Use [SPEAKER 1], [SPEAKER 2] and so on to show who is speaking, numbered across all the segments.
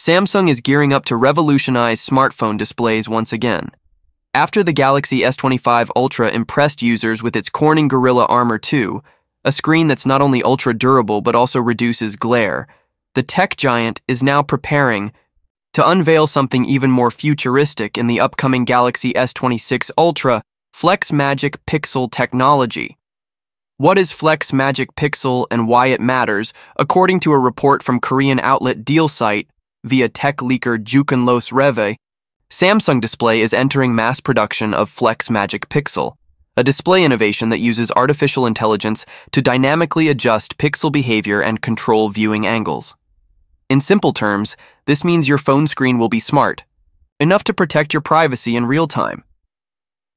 [SPEAKER 1] Samsung is gearing up to revolutionize smartphone displays once again. After the Galaxy S25 Ultra impressed users with its Corning Gorilla Armor 2, a screen that's not only ultra durable but also reduces glare, the tech giant is now preparing to unveil something even more futuristic in the upcoming Galaxy S26 Ultra Flex Magic Pixel technology. What is Flex Magic Pixel and why it matters, according to a report from Korean outlet DealSite via tech leaker Jukan Los Reve, Samsung Display is entering mass production of Flex Magic Pixel, a display innovation that uses artificial intelligence to dynamically adjust pixel behavior and control viewing angles. In simple terms, this means your phone screen will be smart, enough to protect your privacy in real time.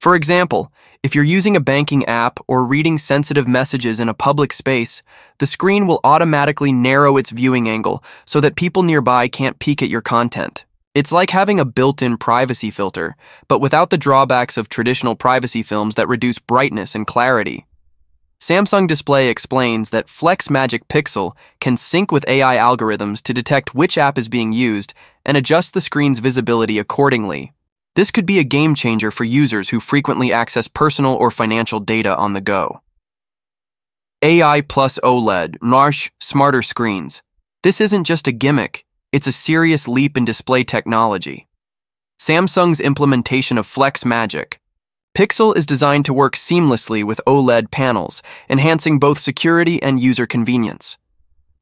[SPEAKER 1] For example, if you're using a banking app or reading sensitive messages in a public space, the screen will automatically narrow its viewing angle so that people nearby can't peek at your content. It's like having a built-in privacy filter, but without the drawbacks of traditional privacy films that reduce brightness and clarity. Samsung Display explains that Flex Magic Pixel can sync with AI algorithms to detect which app is being used and adjust the screen's visibility accordingly. This could be a game changer for users who frequently access personal or financial data on the go. AI plus OLED, NARSH, smarter screens. This isn't just a gimmick, it's a serious leap in display technology. Samsung's implementation of Flex Magic. Pixel is designed to work seamlessly with OLED panels, enhancing both security and user convenience.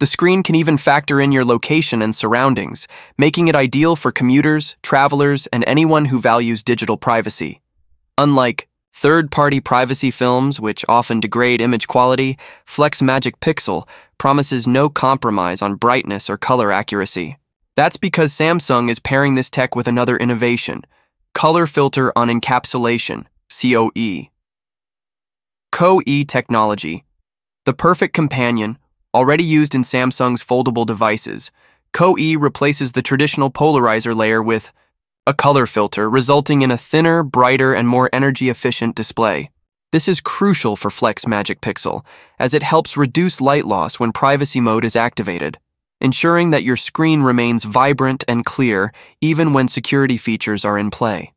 [SPEAKER 1] The screen can even factor in your location and surroundings, making it ideal for commuters, travelers, and anyone who values digital privacy. Unlike third-party privacy films, which often degrade image quality, Flex Magic Pixel promises no compromise on brightness or color accuracy. That's because Samsung is pairing this tech with another innovation, Color Filter on Encapsulation, COE. CoE technology, the perfect companion, already used in Samsung's foldable devices. CoE replaces the traditional polarizer layer with a color filter, resulting in a thinner, brighter, and more energy-efficient display. This is crucial for Flex Magic Pixel, as it helps reduce light loss when privacy mode is activated ensuring that your screen remains vibrant and clear even when security features are in play.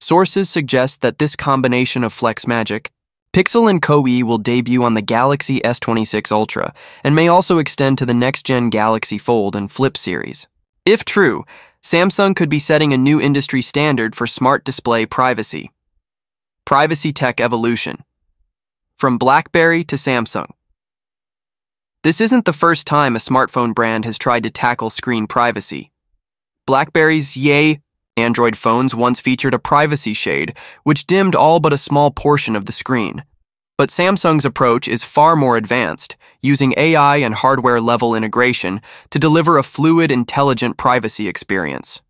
[SPEAKER 1] Sources suggest that this combination of Flex Magic, Pixel and CoE will debut on the Galaxy S26 Ultra and may also extend to the next-gen Galaxy Fold and Flip series. If true, Samsung could be setting a new industry standard for smart display privacy. Privacy Tech Evolution From BlackBerry to Samsung this isn't the first time a smartphone brand has tried to tackle screen privacy. BlackBerry's Yay Android phones once featured a privacy shade, which dimmed all but a small portion of the screen. But Samsung's approach is far more advanced, using AI and hardware level integration to deliver a fluid, intelligent privacy experience.